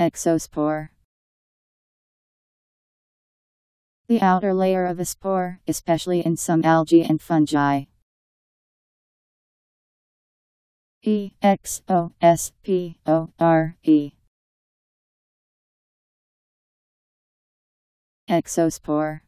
Exospore. The outer layer of a spore, especially in some algae and fungi. E X O S P O R E. Exospore.